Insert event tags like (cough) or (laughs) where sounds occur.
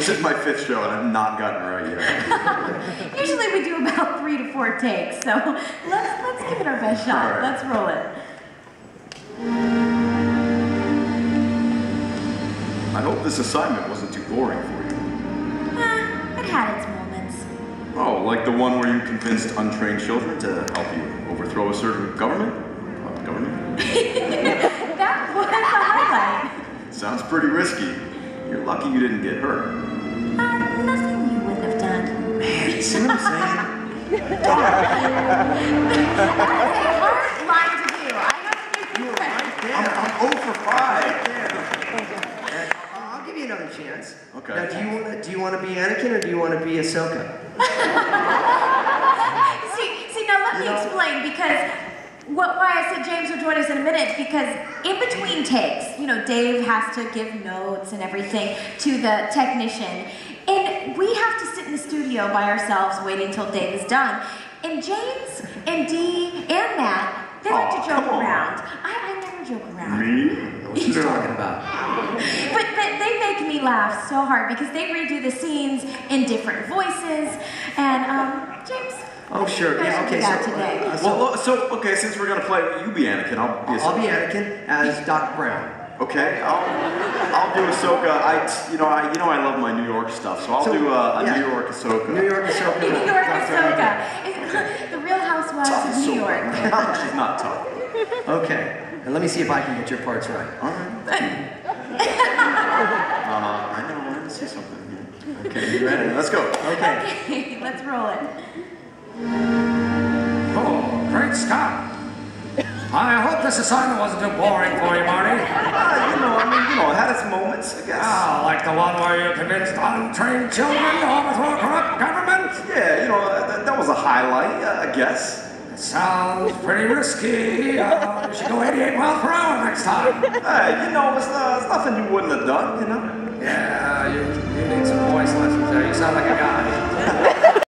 This is my fifth show, and I've not gotten it right yet. (laughs) Usually we do about three to four takes, so let's let's give it our best shot. Right. Let's roll it. I hope this assignment wasn't too boring for you. Eh, it had its moments. Oh, like the one where you convinced untrained children to help you overthrow a certain government? Uh, government? (laughs) That was a highlight. Sounds pretty risky. You're lucky you didn't get hurt. Uh, nothing you wouldn't have done. Man, see what I'm saying? That is a hard line to do. I know you can I'm, I'm 0 for 5. Uh, I'll give you another chance. Okay. Now, do you want to do you want to be Anakin or do you want to be Ahsoka? (laughs) See, see, now let me You know- explain because what, why I said James will join us in a minute because in between takes, you know, Dave has to give notes and everything to the technician, and we have to sit in the studio by ourselves waiting till Dave is done. And James and Dee and Matt, they like Aw, to oh, joke around. I, I never joke around. Me? (laughs) What are you talking about? But, but they make laugh so hard because they redo the scenes in different voices. And um, James, Oh, sure. Yeah, okay, so- today? uh, so- Well, so, okay, since we're gonna play, you be Anakin, I'll be I'll be Anakin as Doc Brown. Okay, I'll, I'll do Ahsoka. I, you know, I, you know, I love my New York stuff, so I'll So, do a, a yeah. New York Ahsoka. New York Ahsoka. (laughs) New York Dr. Ahsoka. The Real Housewives Tough of New York. (laughs) She's not tough. Okay, and let me see if I can get your parts right. All right. (laughs) uh, I know. Let me see something here. Okay, you ready? Let's go. Okay. Okay, (laughs) let's roll it. Oh, great Scott! I hope this assignment wasn't too boring for you, Marty. Ah, you know, I mean, you know, it had its moments, I guess. Ah, like the one where you convinced untrained children to overthrow a corrupt government? Yeah, you know, that, that was a highlight, uh, I guess. Sounds pretty risky. Uh, you should go 88 miles per hour next time. Hey, you know, it's, uh, it's nothing you wouldn't have done, you know. Yeah,